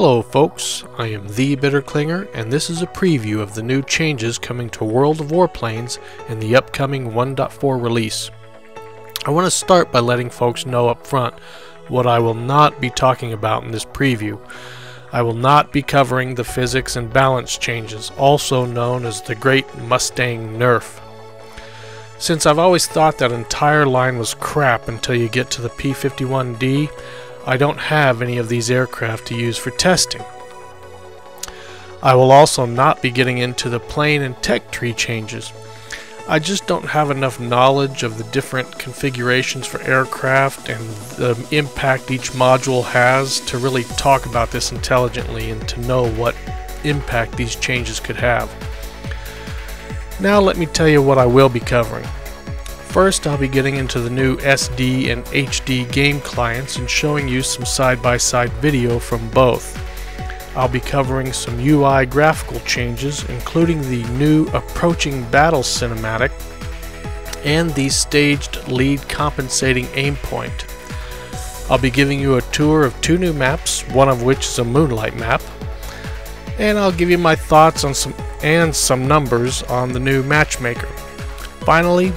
Hello folks, I am The Bitterklinger and this is a preview of the new changes coming to World of Warplanes in the upcoming 1.4 release. I want to start by letting folks know up front what I will not be talking about in this preview. I will not be covering the physics and balance changes, also known as the Great Mustang Nerf. Since I've always thought that entire line was crap until you get to the P-51D, I don't have any of these aircraft to use for testing. I will also not be getting into the plane and tech tree changes. I just don't have enough knowledge of the different configurations for aircraft and the impact each module has to really talk about this intelligently and to know what impact these changes could have. Now let me tell you what I will be covering. First, I'll be getting into the new SD and HD game clients and showing you some side-by-side -side video from both. I'll be covering some UI graphical changes, including the new Approaching Battle cinematic and the staged lead compensating aim point. I'll be giving you a tour of two new maps, one of which is a Moonlight map, and I'll give you my thoughts on some and some numbers on the new Matchmaker. Finally,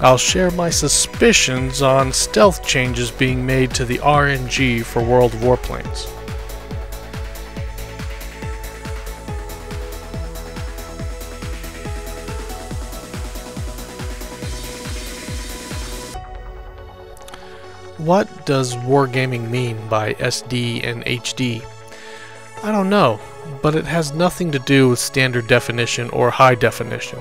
I'll share my suspicions on stealth changes being made to the RNG for World Warplanes. What does wargaming mean by SD and HD? I don't know, but it has nothing to do with standard definition or high definition.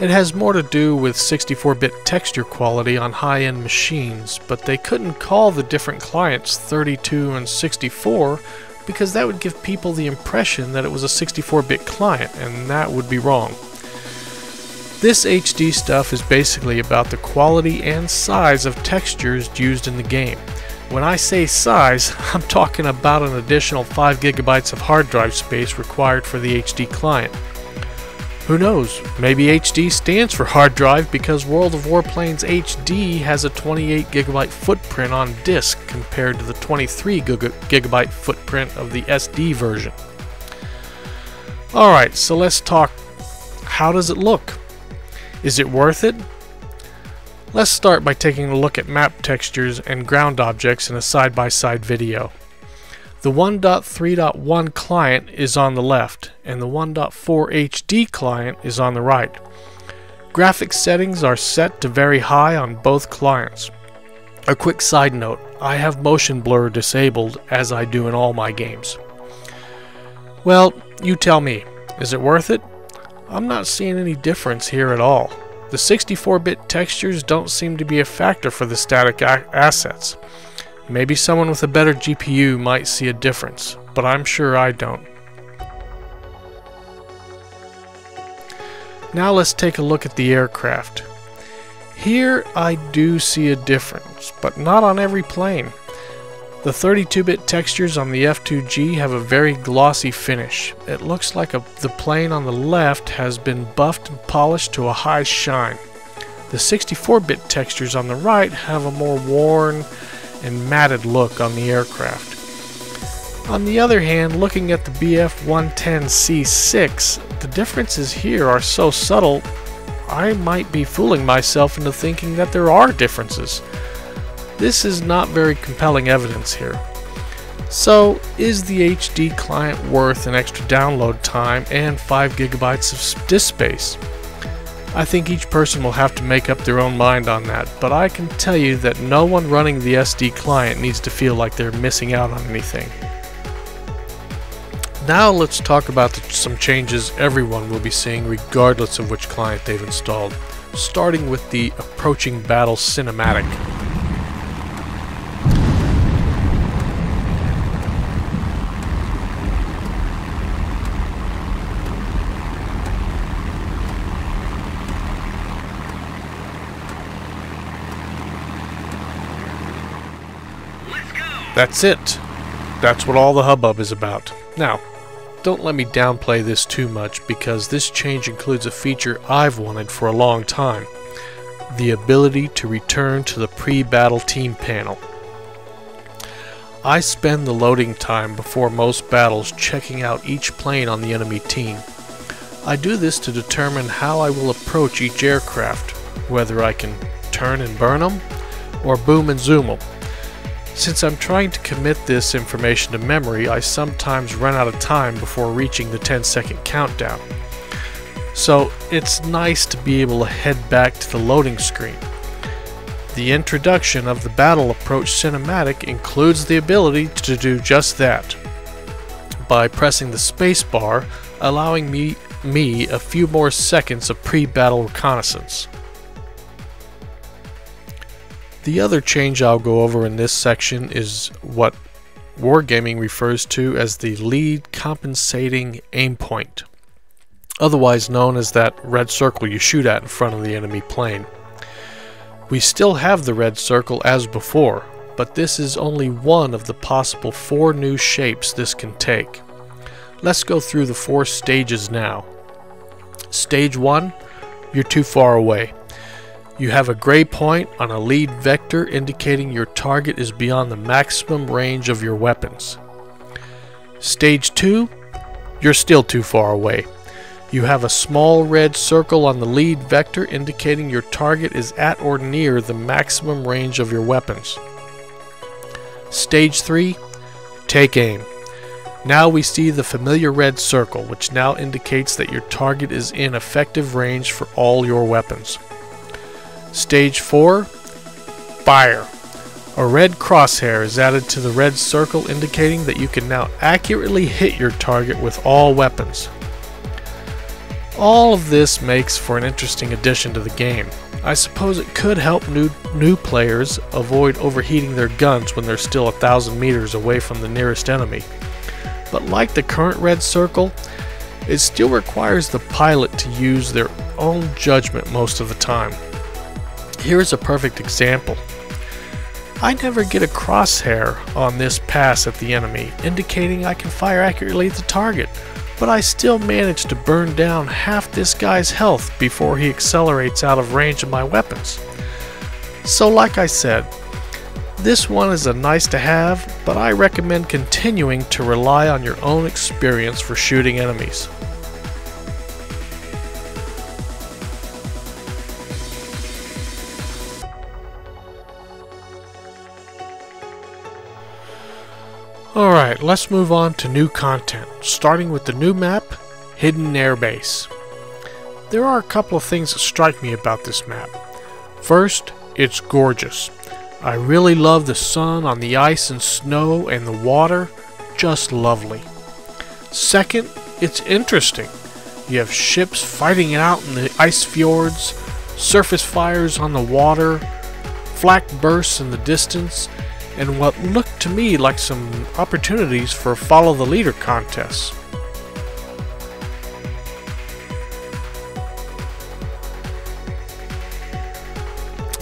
It has more to do with 64-bit texture quality on high-end machines, but they couldn't call the different clients 32 and 64 because that would give people the impression that it was a 64-bit client, and that would be wrong. This HD stuff is basically about the quality and size of textures used in the game. When I say size, I'm talking about an additional 5 gigabytes of hard drive space required for the HD client. Who knows? Maybe HD stands for hard drive because World of Warplanes HD has a 28 gigabyte footprint on disk compared to the 23 gigabyte footprint of the SD version. Alright, so let's talk how does it look? Is it worth it? Let's start by taking a look at map textures and ground objects in a side-by-side -side video. The 1.3.1 client is on the left, and the 1.4 HD client is on the right. Graphics settings are set to very high on both clients. A quick side note, I have motion blur disabled as I do in all my games. Well, you tell me, is it worth it? I'm not seeing any difference here at all. The 64-bit textures don't seem to be a factor for the static assets. Maybe someone with a better GPU might see a difference, but I'm sure I don't. Now let's take a look at the aircraft. Here I do see a difference, but not on every plane. The 32-bit textures on the F2G have a very glossy finish. It looks like a, the plane on the left has been buffed and polished to a high shine. The 64-bit textures on the right have a more worn and matted look on the aircraft. On the other hand, looking at the BF-110C6, the differences here are so subtle, I might be fooling myself into thinking that there are differences. This is not very compelling evidence here. So, is the HD client worth an extra download time and 5 gigabytes of disk space? I think each person will have to make up their own mind on that, but I can tell you that no one running the SD client needs to feel like they're missing out on anything. Now let's talk about the, some changes everyone will be seeing regardless of which client they've installed, starting with the Approaching Battle Cinematic. That's it. That's what all the hubbub is about. Now, don't let me downplay this too much because this change includes a feature I've wanted for a long time. The ability to return to the pre-battle team panel. I spend the loading time before most battles checking out each plane on the enemy team. I do this to determine how I will approach each aircraft, whether I can turn and burn them, or boom and zoom them. Since I'm trying to commit this information to memory, I sometimes run out of time before reaching the 10 second countdown. So it's nice to be able to head back to the loading screen. The introduction of the Battle Approach cinematic includes the ability to do just that by pressing the spacebar, allowing me, me a few more seconds of pre-battle reconnaissance. The other change I'll go over in this section is what Wargaming refers to as the lead compensating aim point, otherwise known as that red circle you shoot at in front of the enemy plane. We still have the red circle as before, but this is only one of the possible four new shapes this can take. Let's go through the four stages now. Stage 1, you're too far away. You have a gray point on a lead vector indicating your target is beyond the maximum range of your weapons. Stage 2, you're still too far away. You have a small red circle on the lead vector indicating your target is at or near the maximum range of your weapons. Stage 3, take aim. Now we see the familiar red circle, which now indicates that your target is in effective range for all your weapons. Stage 4, fire. A red crosshair is added to the red circle indicating that you can now accurately hit your target with all weapons. All of this makes for an interesting addition to the game. I suppose it could help new, new players avoid overheating their guns when they're still a thousand meters away from the nearest enemy. But like the current red circle, it still requires the pilot to use their own judgment most of the time. Here is a perfect example. I never get a crosshair on this pass at the enemy, indicating I can fire accurately at the target, but I still manage to burn down half this guy's health before he accelerates out of range of my weapons. So like I said, this one is a nice to have, but I recommend continuing to rely on your own experience for shooting enemies. Alright, let's move on to new content, starting with the new map, Hidden Airbase. There are a couple of things that strike me about this map. First, it's gorgeous. I really love the sun on the ice and snow and the water, just lovely. Second, it's interesting. You have ships fighting it out in the ice fjords, surface fires on the water, flak bursts in the distance, and what looked to me like some opportunities for follow the leader contests.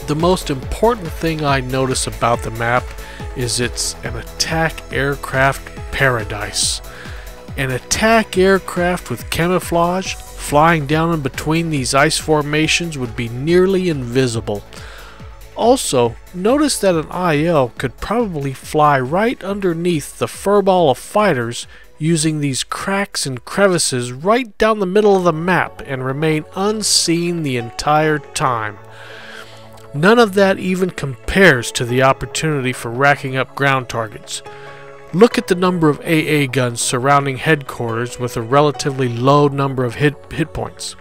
The most important thing I notice about the map is it's an attack aircraft paradise. An attack aircraft with camouflage flying down in between these ice formations would be nearly invisible. Also, notice that an IL could probably fly right underneath the furball of fighters using these cracks and crevices right down the middle of the map and remain unseen the entire time. None of that even compares to the opportunity for racking up ground targets. Look at the number of AA guns surrounding headquarters with a relatively low number of hit, hit points.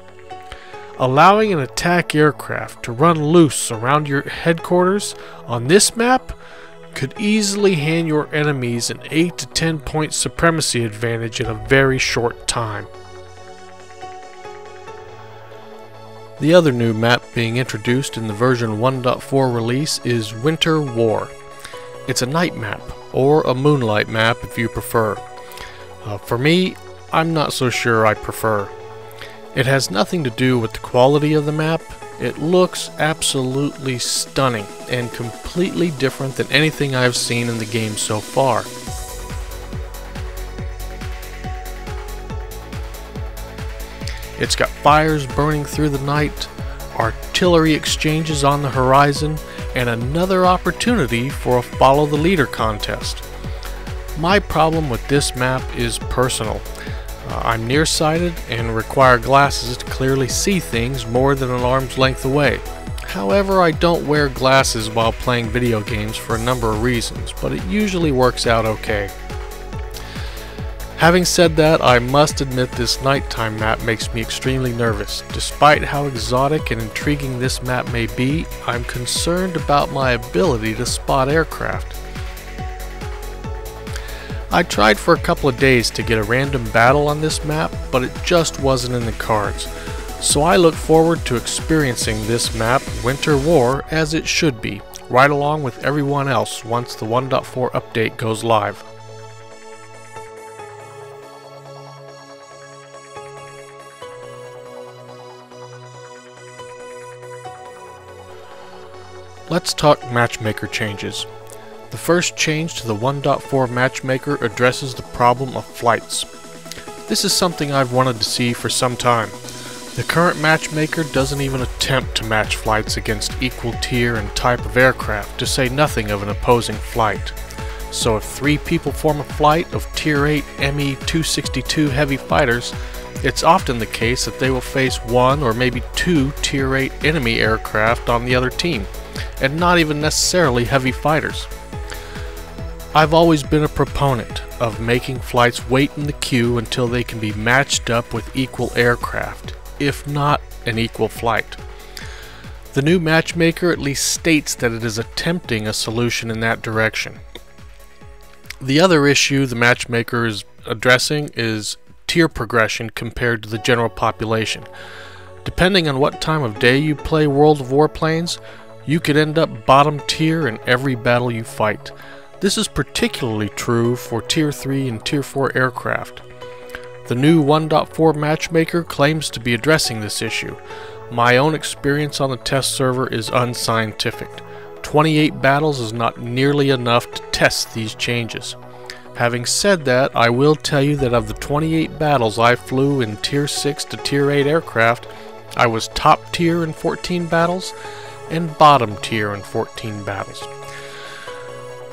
Allowing an attack aircraft to run loose around your headquarters on this map could easily hand your enemies an 8 to 10 point supremacy advantage in a very short time. The other new map being introduced in the version 1.4 release is Winter War. It's a night map, or a moonlight map if you prefer. Uh, for me, I'm not so sure I prefer. It has nothing to do with the quality of the map. It looks absolutely stunning and completely different than anything I've seen in the game so far. It's got fires burning through the night, artillery exchanges on the horizon, and another opportunity for a follow the leader contest. My problem with this map is personal. Uh, I'm nearsighted and require glasses to clearly see things more than an arm's length away. However, I don't wear glasses while playing video games for a number of reasons, but it usually works out okay. Having said that, I must admit this nighttime map makes me extremely nervous. Despite how exotic and intriguing this map may be, I'm concerned about my ability to spot aircraft. I tried for a couple of days to get a random battle on this map, but it just wasn't in the cards. So I look forward to experiencing this map, Winter War, as it should be, right along with everyone else once the 1.4 update goes live. Let's talk matchmaker changes. The first change to the 1.4 matchmaker addresses the problem of flights. This is something I've wanted to see for some time. The current matchmaker doesn't even attempt to match flights against equal tier and type of aircraft, to say nothing of an opposing flight. So if three people form a flight of Tier 8 Me-262 heavy fighters, it's often the case that they will face one or maybe two Tier 8 enemy aircraft on the other team, and not even necessarily heavy fighters. I've always been a proponent of making flights wait in the queue until they can be matched up with equal aircraft if not an equal flight. The new matchmaker at least states that it is attempting a solution in that direction. The other issue the matchmaker is addressing is tier progression compared to the general population. Depending on what time of day you play World of Warplanes, you could end up bottom tier in every battle you fight. This is particularly true for Tier 3 and Tier 4 aircraft. The new 1.4 matchmaker claims to be addressing this issue. My own experience on the test server is unscientific. 28 battles is not nearly enough to test these changes. Having said that, I will tell you that of the 28 battles I flew in Tier 6 to Tier 8 aircraft, I was top tier in 14 battles and bottom tier in 14 battles.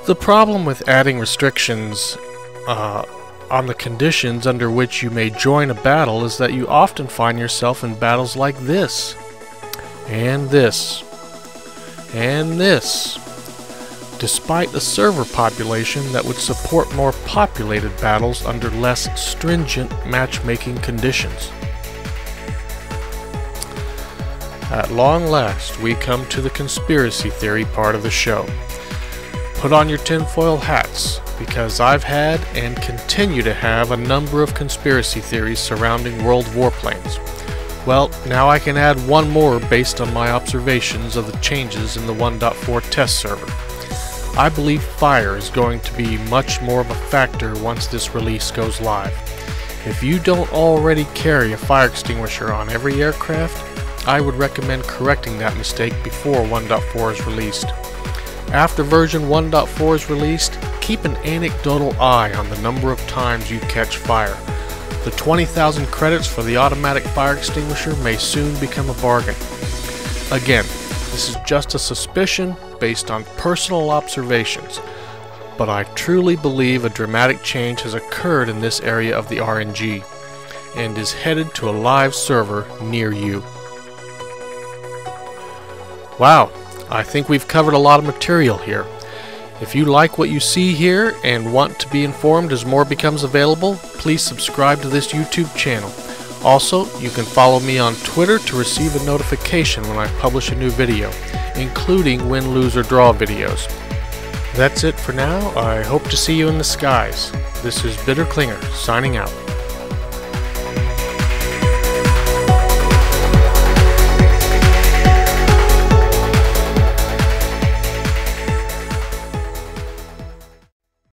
The problem with adding restrictions uh, on the conditions under which you may join a battle is that you often find yourself in battles like this, and this, and this, despite a server population that would support more populated battles under less stringent matchmaking conditions. At long last, we come to the conspiracy theory part of the show. Put on your tinfoil hats, because I've had and continue to have a number of conspiracy theories surrounding World Warplanes. Well, now I can add one more based on my observations of the changes in the 1.4 test server. I believe fire is going to be much more of a factor once this release goes live. If you don't already carry a fire extinguisher on every aircraft, I would recommend correcting that mistake before 1.4 is released. After version 1.4 is released, keep an anecdotal eye on the number of times you catch fire. The 20,000 credits for the automatic fire extinguisher may soon become a bargain. Again, this is just a suspicion based on personal observations, but I truly believe a dramatic change has occurred in this area of the RNG and is headed to a live server near you. Wow, I think we've covered a lot of material here. If you like what you see here and want to be informed as more becomes available, please subscribe to this YouTube channel. Also, you can follow me on Twitter to receive a notification when I publish a new video, including win, lose, or draw videos. That's it for now. I hope to see you in the skies. This is Bitter Clinger, signing out.